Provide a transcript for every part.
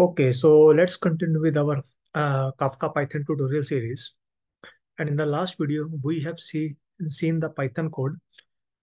Okay, so let's continue with our uh, Kafka Python tutorial series. And in the last video, we have see, seen the Python code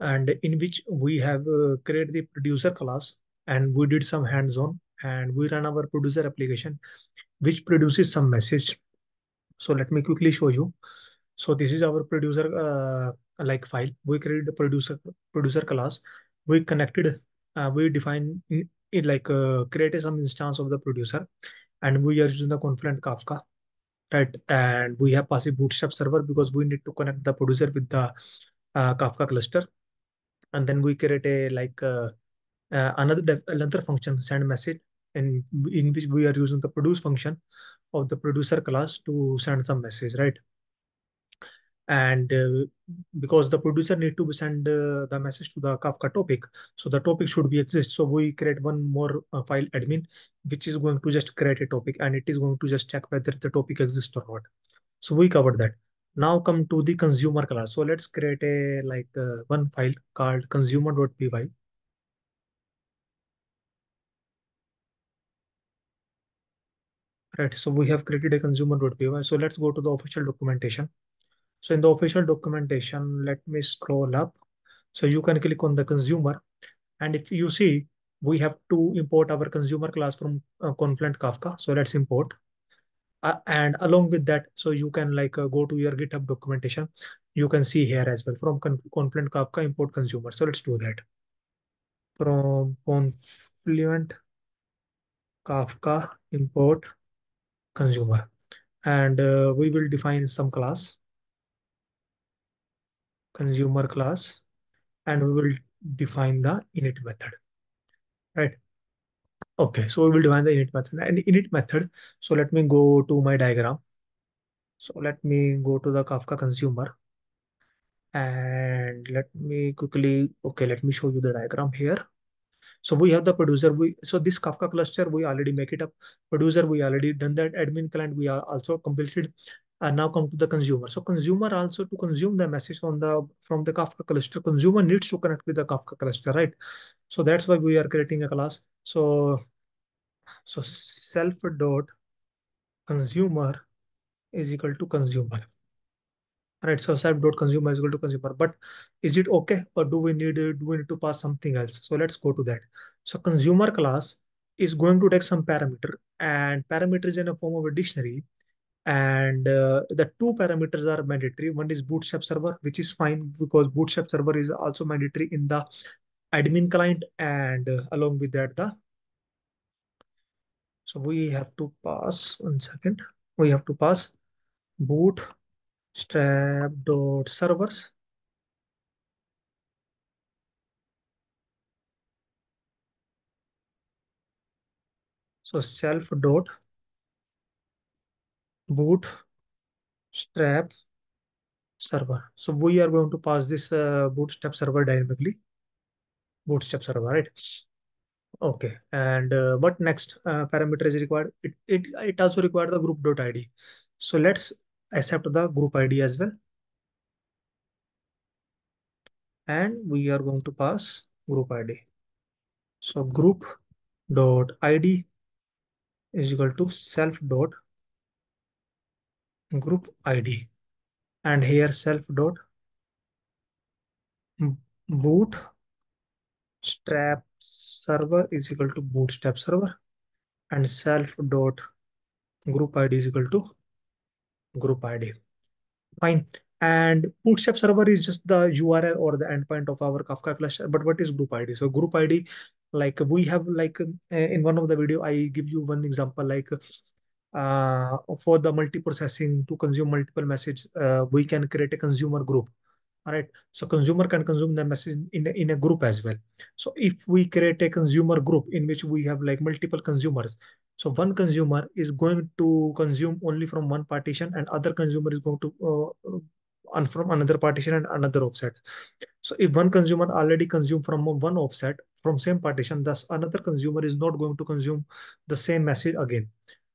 and in which we have uh, created the producer class and we did some hands-on and we run our producer application, which produces some message. So let me quickly show you. So this is our producer uh, like file. We created the producer producer class. We connected, uh, we define it like uh, created some instance of the producer and we are using the Confluent Kafka, right? And we have passive bootstrap server because we need to connect the producer with the uh, Kafka cluster. And then we create a like uh, uh, another another function send message in in which we are using the produce function of the producer class to send some message, right? And uh, because the producer need to send uh, the message to the Kafka topic, so the topic should be exist. So we create one more uh, file admin, which is going to just create a topic and it is going to just check whether the topic exists or not. So we covered that. Now come to the consumer class. So let's create a like uh, one file called consumer.py. Right, so we have created a consumer.py. So let's go to the official documentation. So in the official documentation, let me scroll up. So you can click on the consumer. And if you see, we have to import our consumer class from uh, Confluent Kafka. So let's import. Uh, and along with that, so you can like uh, go to your GitHub documentation. You can see here as well from Con Confluent Kafka import consumer. So let's do that. From Confluent Kafka import consumer. And uh, we will define some class consumer class and we will define the init method, right? Okay, so we will define the init method and init method. So let me go to my diagram. So let me go to the Kafka consumer and let me quickly, okay, let me show you the diagram here. So we have the producer. We so this Kafka cluster we already make it up. Producer we already done that. Admin client we are also completed and now come to the consumer. So consumer also to consume the message from the from the Kafka cluster, consumer needs to connect with the Kafka cluster, right? So that's why we are creating a class. So so self dot consumer is equal to consumer. Right, so self dot consumer is equal to consumer. But is it okay, or do we need do we need to pass something else? So let's go to that. So consumer class is going to take some parameter, and parameter is in a form of a dictionary and uh, the two parameters are mandatory. One is bootstrap server which is fine because bootstrap server is also mandatory in the admin client and uh, along with that the so we have to pass one second. We have to pass bootstrap dot servers so self dot bootstrap server. So we are going to pass this uh, bootstrap server dynamically. Bootstrap server, right? Okay. And uh, what next uh, parameter is required? It, it, it also requires the group.id. So let's accept the group ID as well. And we are going to pass group ID. So group dot ID is equal to self dot group ID and here self dot bootstrap server is equal to bootstrap server. And self dot group id is equal to group id fine. And bootstrap server is just the url or the endpoint of our kafka cluster but what is group id so group id like we have like uh, in one of the video i give you one example like uh, for the multi-processing to consume multiple message, uh, we can create a consumer group. All right. So consumer can consume the message in a, in a group as well. So if we create a consumer group in which we have like multiple consumers, so one consumer is going to consume only from one partition and other consumer is going to uh, from another partition and another offset. So if one consumer already consumed from one offset from same partition, thus another consumer is not going to consume the same message again.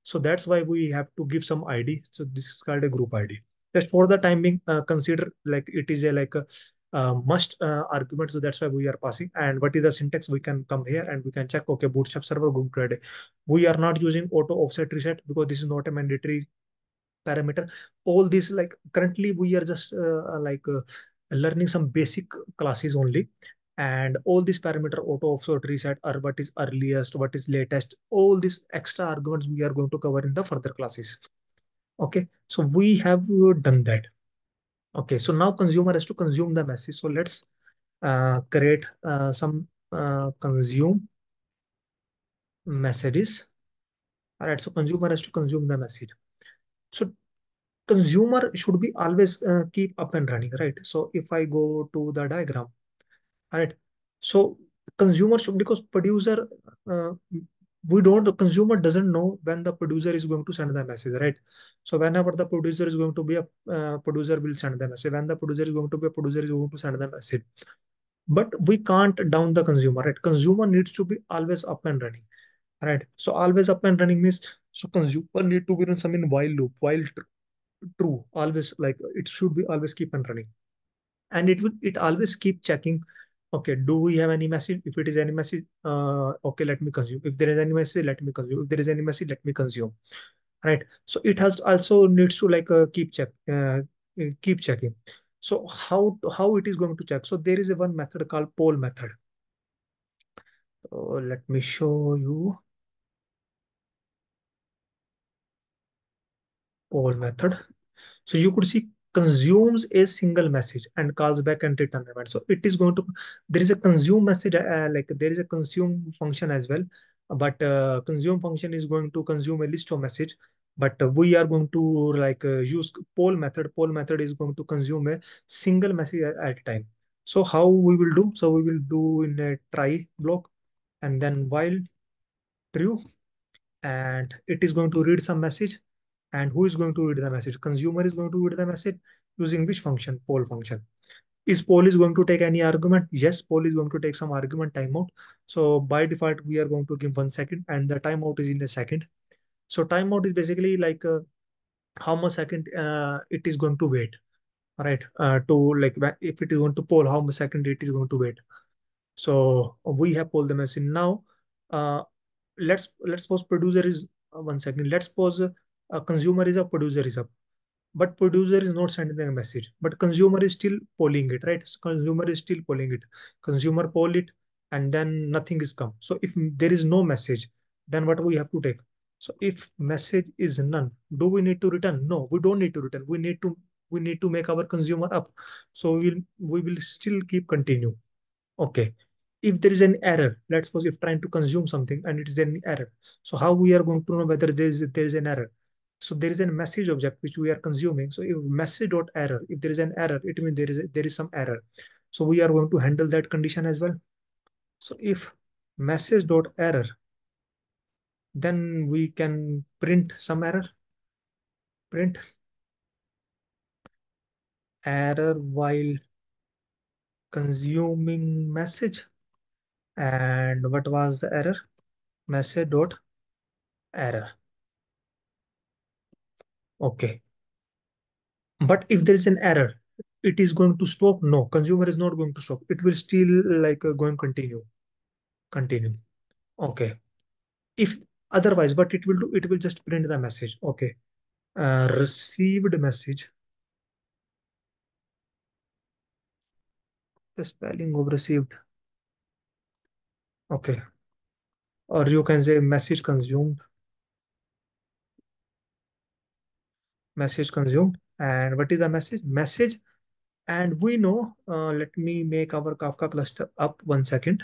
So that's why we have to give some ID. So this is called a group ID. Just for the time being, uh, consider like it is a like a uh, must uh, argument. So that's why we are passing. And what is the syntax? We can come here and we can check, okay, bootstrap server to add. We are not using auto offset reset because this is not a mandatory parameter. All this like currently we are just uh, like uh, learning some basic classes only and all these parameter auto offset reset or what is earliest what is latest. All these extra arguments we are going to cover in the further classes. Okay? So we have done that. Okay? So now consumer has to consume the message. So let's uh, create uh, some uh, consume messages. All right? So consumer has to consume the message. So consumer should be always uh, keep up and running right? So if i go to the diagram right so consumer should because producer uh, we don't the consumer doesn't know when the producer is going to send the message right? So whenever the producer is going to be a uh, producer will send the message. When the producer is going to be a producer is going to send the message. But we can't down the consumer right? Consumer needs to be always up and running right? So always up and running means so consumer need to be in some in while loop while true always like it should be always keep on running. And it will it always keep checking okay do we have any message? If it is any message uh, okay let me consume. If there is any message let me consume. If there is any message let me consume. Right? So it has also needs to like uh, keep check uh, keep checking. So how how it is going to check? So there is a one method called poll method. So let me show you. Poll method. So you could see consumes a single message and calls back and return event. So it is going to, there is a consume message, uh, like there is a consume function as well, but uh, consume function is going to consume a list of message, but uh, we are going to like uh, use poll method. Poll method is going to consume a single message at, at a time. So how we will do? So we will do in a try block and then while true and it is going to read some message and who is going to read the message? Consumer is going to read the message using which function? Poll function. Is poll is going to take any argument? Yes, poll is going to take some argument timeout. So by default, we are going to give one second and the timeout is in a second. So timeout is basically like uh, how much second uh, it is going to wait, right? Uh, to like if it is going to poll, how much second it is going to wait. So we have polled the message now. Uh, let's let's suppose producer is uh, one second. Let's suppose a consumer is a producer is up. But producer is not sending the message. But consumer is still polling it, right? Consumer is still polling it. Consumer poll it, and then nothing is come. So if there is no message, then what we have to take? So if message is none, do we need to return? No, we don't need to return. We need to we need to make our consumer up. So we will we will still keep continue. Okay if there is an error, let's suppose if trying to consume something and it is an error. So how we are going to know whether there is there is an error? So there is a message object which we are consuming. So if message dot error, if there is an error, it means there is a, there is some error. So we are going to handle that condition as well. So if message dot error, then we can print some error. Print error while consuming message and what was the error message dot error okay. But if there is an error it is going to stop? No. Consumer is not going to stop. It will still like uh, going continue. Continue. Okay. If otherwise what it will do it will just print the message. Okay. Uh, received message. The spelling of received. Okay. Or you can say message consumed. Message consumed. And what is the message? Message. And we know, uh, let me make our Kafka cluster up one second.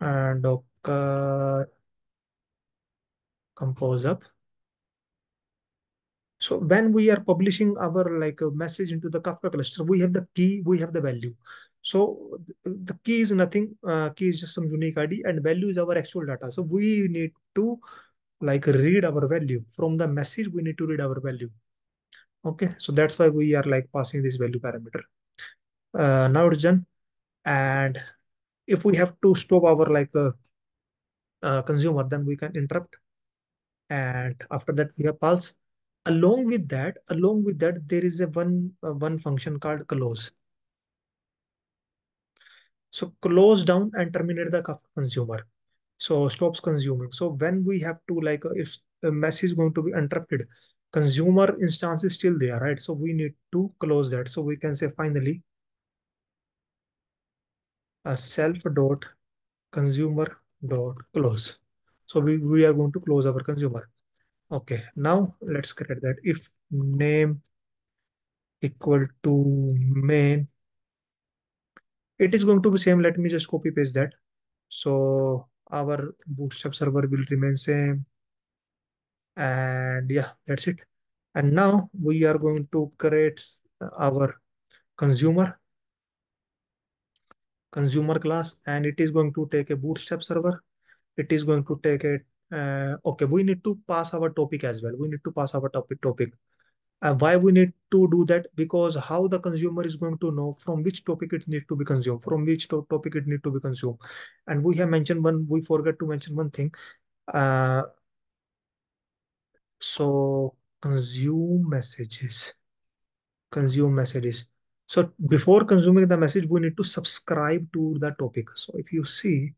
And Docker compose up. So when we are publishing our like a message into the Kafka cluster, we have the key, we have the value. So the key is nothing, uh, key is just some unique ID and value is our actual data. So we need to like read our value from the message, we need to read our value. Okay, so that's why we are like passing this value parameter. Uh, now it's done. And if we have to stop our like uh, uh, consumer, then we can interrupt. And after that, we have pulse. Along with that, along with that, there is a one uh, one function called close So close down and terminate the consumer. So stops consuming. So when we have to like, uh, if the message is going to be interrupted, consumer instance is still there, right? So we need to close that. So we can say finally, a self dot consumer dot close. So we, we are going to close our consumer. Okay, now let's create that. If name equal to main, it is going to be same. Let me just copy paste that. So our bootstrap server will remain same. And yeah, that's it. And now we are going to create our consumer consumer class and it is going to take a bootstrap server it is going to take a uh, okay we need to pass our topic as well we need to pass our topic topic uh, why we need to do that? Because how the consumer is going to know from which topic it needs to be consumed from which to topic it need to be consumed. And we have mentioned one we forget to mention one thing. Uh, so consume messages. Consume messages. So before consuming the message we need to subscribe to the topic. So if you see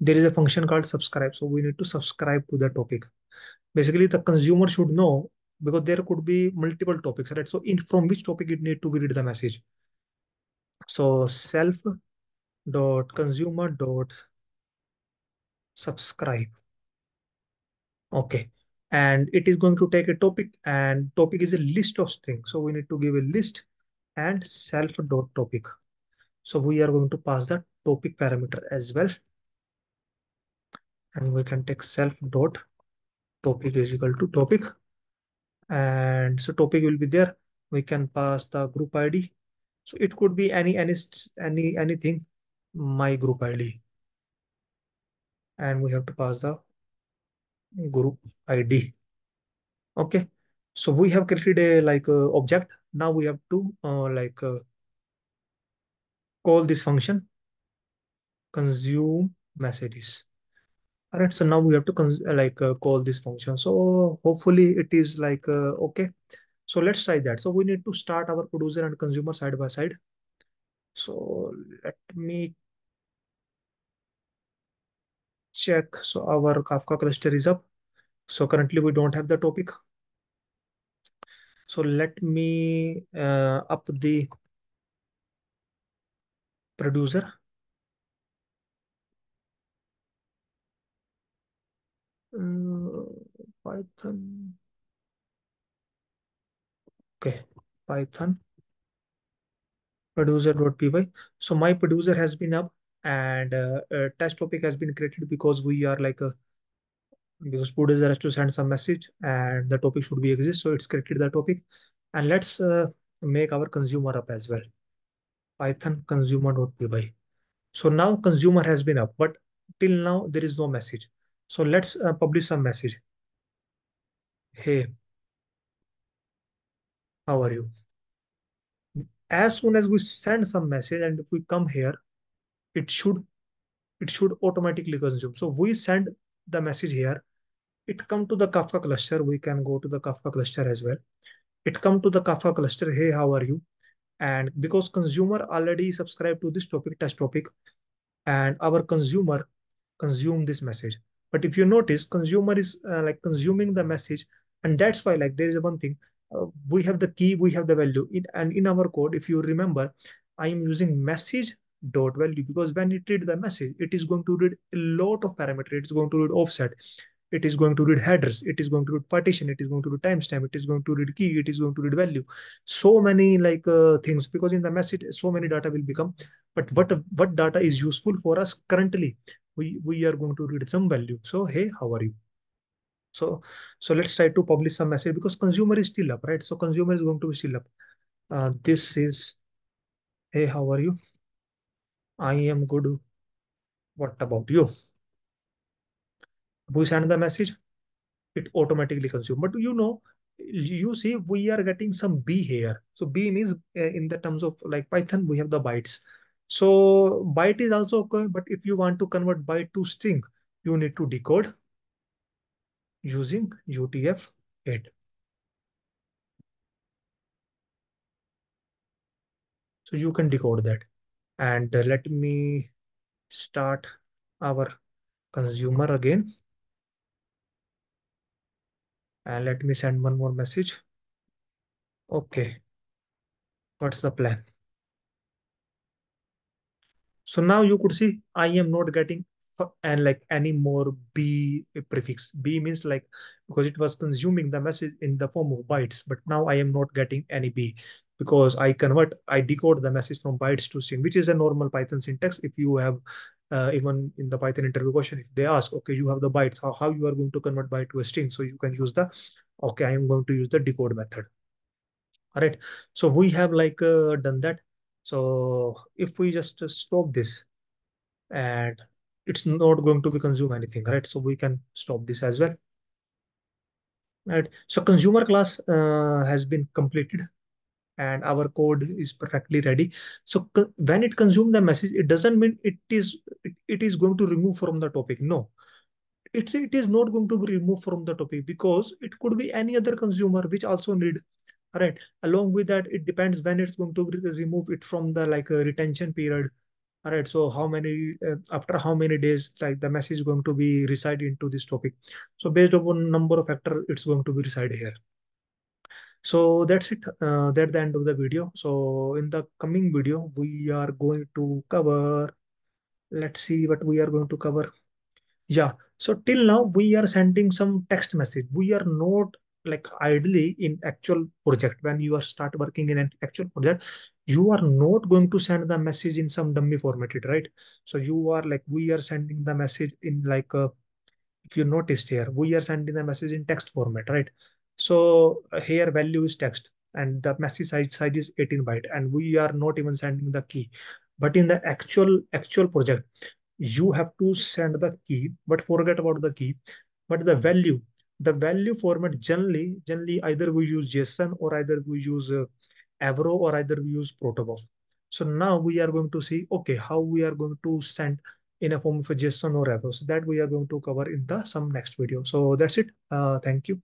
there is a function called subscribe. So we need to subscribe to the topic. Basically the consumer should know because there could be multiple topics right? So in from which topic it need to read the message? So self dot consumer dot subscribe. Okay. And it is going to take a topic and topic is a list of strings so we need to give a list and self dot topic. So we are going to pass the topic parameter as well. And we can take self dot topic is equal to topic and so topic will be there. We can pass the group id so it could be any any any anything my group id and we have to pass the group id okay. So we have created a like uh, object. Now we have to uh, like uh, call this function consume messages all right so now we have to like uh, call this function. So hopefully it is like uh, okay. So let's try that. So we need to start our producer and consumer side by side. So let me check. So our kafka cluster is up. So currently we don't have the topic. So let me uh, up the producer uh, python. Okay python. Producer.py so my producer has been up and uh, test topic has been created because we are like a because producer has to send some message and the topic should be exist. So it's created the topic. And let's uh, make our consumer up as well. Python consumer.py so now consumer has been up but till now there is no message so let's uh, publish some message. Hey how are you? As soon as we send some message and if we come here it should it should automatically consume. So we send the message here. It come to the kafka cluster. We can go to the kafka cluster as well. It come to the kafka cluster. Hey how are you? And because consumer already subscribed to this topic test topic and our consumer consume this message but if you notice consumer is uh, like consuming the message and that's why like there is one thing uh, we have the key we have the value. In, and in our code if you remember i am using message dot value because when it read the message it is going to read a lot of parameter. It's going to read offset. It is going to read headers. It is going to read partition. It is going to read timestamp. It is going to read key. It is going to read value. So many like uh, things because in the message so many data will become. But what what data is useful for us currently we we are going to read some value. So hey how are you? So so let's try to publish some message because consumer is still up right? So consumer is going to be still up. Uh, this is hey how are you? I am good. What about you? We send the message? It automatically consume. But you know you see we are getting some b here. So b means uh, in the terms of like python we have the bytes so byte is also okay but if you want to convert byte to string you need to decode using utf-8 so you can decode that. And let me start our consumer again. And let me send one more message. Okay. What's the plan so now you could see i am not getting and like any more b prefix. B means like because it was consuming the message in the form of bytes but now i am not getting any b because i convert i decode the message from bytes to string which is a normal python syntax. If you have uh, even in the python interview question if they ask okay you have the bytes how, how you are going to convert byte to a string? So you can use the okay i am going to use the decode method. All right. So we have like uh, done that so if we just stop this and it's not going to be consume anything, right? So we can stop this as well. Right. So consumer class uh, has been completed and our code is perfectly ready. So when it consumes the message, it doesn't mean it is it, it is going to remove from the topic. No, it's it is not going to be removed from the topic because it could be any other consumer which also need all right. Along with that it depends when it's going to remove it from the like a retention period. All right so how many uh, after how many days like the message is going to be reside into this topic. So based upon number of factor it's going to be reside here. So that's it uh, that's the end of the video. So in the coming video we are going to cover let's see what we are going to cover. Yeah. So till now we are sending some text message. We are not like ideally in actual project when you are start working in an actual project you are not going to send the message in some dummy formatted right? So you are like we are sending the message in like a, if you noticed here we are sending the message in text format right? So uh, here value is text and the message size, size is 18 byte and we are not even sending the key. But in the actual actual project you have to send the key but forget about the key. But the value the value format generally generally either we use json or either we use uh, avro or either we use protobuf so now we are going to see okay how we are going to send in a form of a json or avro. So that we are going to cover in the some next video. So that's it. Uh, thank you